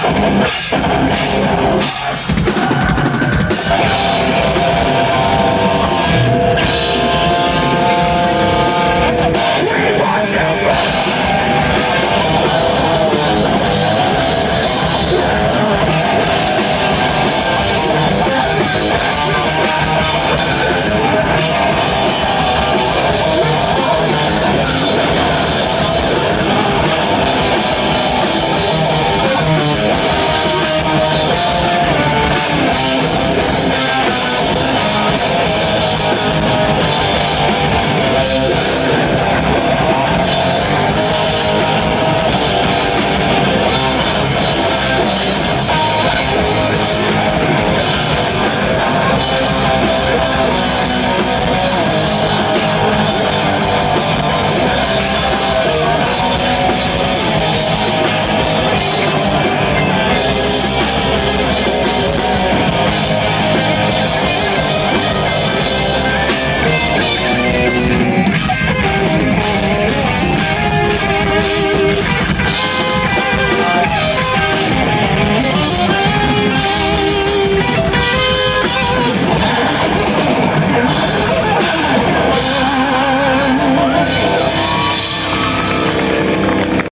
Yeah.